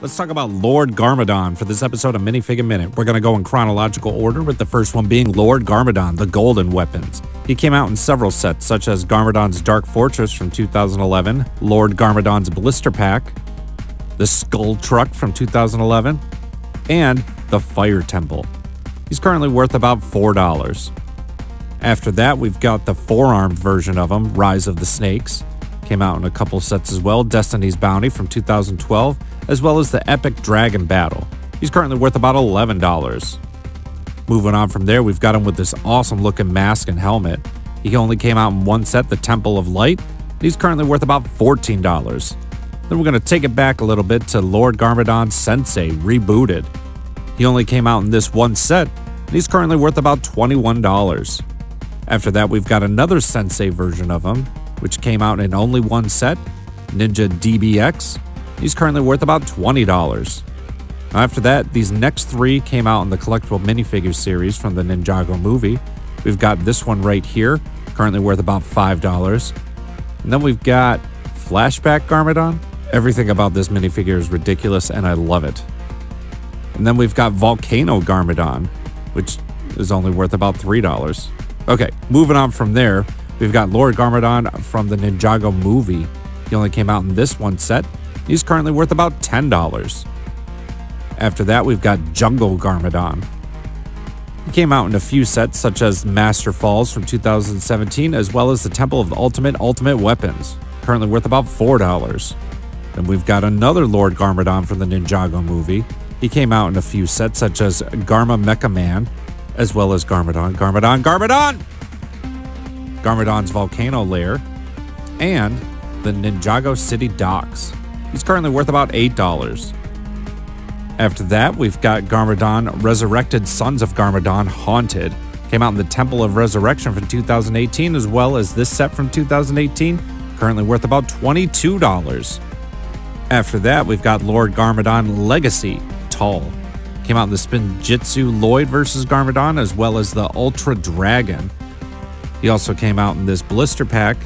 Let's talk about Lord Garmadon for this episode of Minifiggin Minute. We're going to go in chronological order, with the first one being Lord Garmadon, the Golden Weapons. He came out in several sets, such as Garmadon's Dark Fortress from 2011, Lord Garmadon's Blister Pack, the Skull Truck from 2011, and the Fire Temple. He's currently worth about $4. After that, we've got the four armed version of him, Rise of the Snakes. Came out in a couple sets as well Destiny's Bounty from 2012, as well as the Epic Dragon Battle. He's currently worth about $11. Moving on from there, we've got him with this awesome looking mask and helmet. He only came out in one set, the Temple of Light. He's currently worth about $14. Then we're going to take it back a little bit to Lord Garmadon Sensei Rebooted. He only came out in this one set, and he's currently worth about $21. After that, we've got another Sensei version of him, which came out in only one set, Ninja DBX. He's currently worth about $20. After that, these next three came out in the collectible minifigure series from the Ninjago movie. We've got this one right here, currently worth about $5. And then we've got Flashback Garmadon. Everything about this minifigure is ridiculous and I love it. And then we've got Volcano Garmadon, which is only worth about $3. Okay, moving on from there, we've got Lord Garmadon from the Ninjago movie. He only came out in this one set. He's currently worth about $10. After that, we've got Jungle Garmadon. He came out in a few sets, such as Master Falls from 2017, as well as the Temple of the Ultimate Ultimate Weapons, currently worth about $4. Then we've got another Lord Garmadon from the Ninjago movie. He came out in a few sets, such as Garma Mecha Man, as well as Garmadon, Garmadon, Garmadon! Garmadon's Volcano Lair, and the Ninjago City Docks. He's currently worth about $8. After that, we've got Garmadon Resurrected Sons of Garmadon Haunted. Came out in the Temple of Resurrection from 2018, as well as this set from 2018, currently worth about $22. After that, we've got Lord Garmadon Legacy Tall. Came out in the Spinjitzu Lloyd versus Garmadon, as well as the Ultra Dragon. He also came out in this blister pack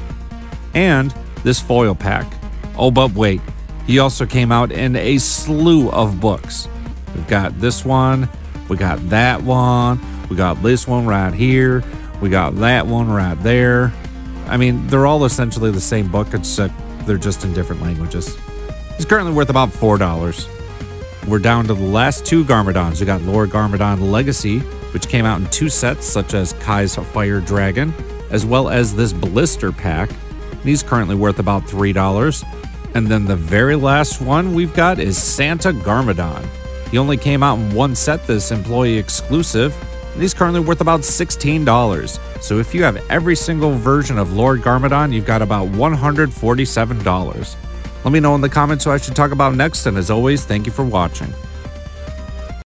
and this foil pack. Oh, but wait, he also came out in a slew of books. We've got this one, we got that one, we got this one right here, we got that one right there. I mean, they're all essentially the same book, except they're just in different languages. He's currently worth about $4. We're down to the last two Garmadons. We got Lord Garmadon Legacy, which came out in two sets, such as Kai's Fire Dragon, as well as this Blister Pack. He's currently worth about $3. And then the very last one we've got is Santa Garmadon. He only came out in one set, this employee exclusive, and he's currently worth about $16. So if you have every single version of Lord Garmadon, you've got about $147. Let me know in the comments who I should talk about next, and as always, thank you for watching.